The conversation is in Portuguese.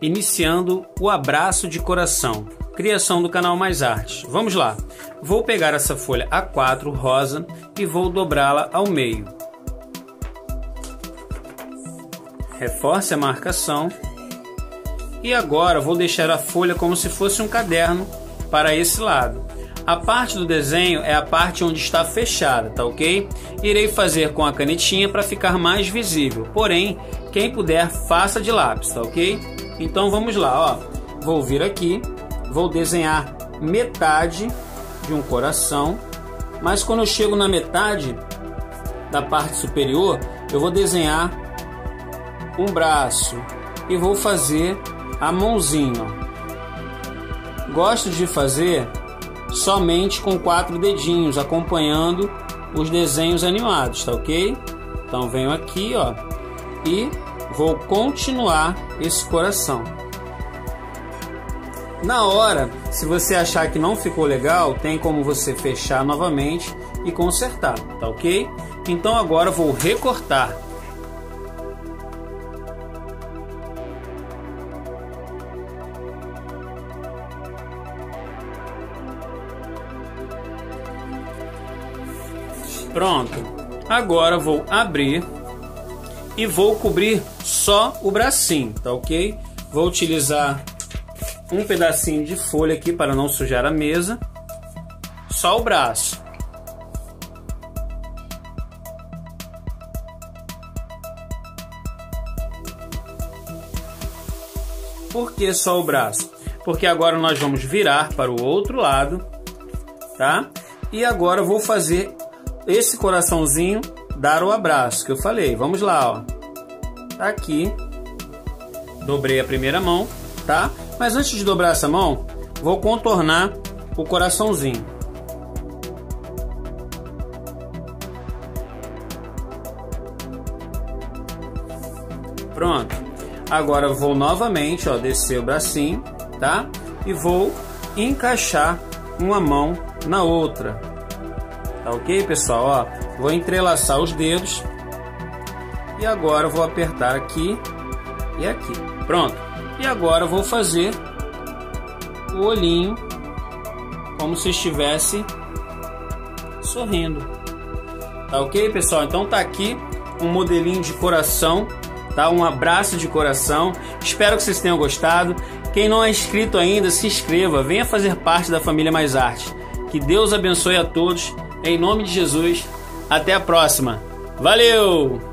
iniciando o abraço de coração, criação do canal Mais Artes. Vamos lá. Vou pegar essa folha A4 rosa e vou dobrá-la ao meio. Reforce a marcação. E agora vou deixar a folha como se fosse um caderno para esse lado. A parte do desenho é a parte onde está fechada, tá ok? Irei fazer com a canetinha para ficar mais visível. Porém, quem puder, faça de lápis, tá ok? Então vamos lá, ó. Vou vir aqui, vou desenhar metade de um coração, mas quando eu chego na metade da parte superior, eu vou desenhar um braço e vou fazer a mãozinha. Gosto de fazer somente com quatro dedinhos, acompanhando os desenhos animados, tá ok? Então venho aqui, ó, e vou continuar esse coração. Na hora, se você achar que não ficou legal, tem como você fechar novamente e consertar, tá ok? Então agora vou recortar Pronto. Agora vou abrir e vou cobrir só o bracinho, tá ok? Vou utilizar um pedacinho de folha aqui para não sujar a mesa. Só o braço. Por que só o braço? Porque agora nós vamos virar para o outro lado, tá? E agora vou fazer esse coraçãozinho dar o abraço que eu falei. Vamos lá, ó. Tá aqui. Dobrei a primeira mão, tá? Mas antes de dobrar essa mão, vou contornar o coraçãozinho. Pronto. Agora vou novamente, ó, descer o bracinho, tá? E vou encaixar uma mão na outra. Tá ok, pessoal? Ó, vou entrelaçar os dedos e agora vou apertar aqui e aqui. Pronto. E agora vou fazer o olhinho como se estivesse sorrindo. Tá ok, pessoal? Então tá aqui um modelinho de coração, tá? Um abraço de coração. Espero que vocês tenham gostado. Quem não é inscrito ainda, se inscreva, venha fazer parte da família Mais Arte. Que Deus abençoe a todos em nome de Jesus, até a próxima. Valeu!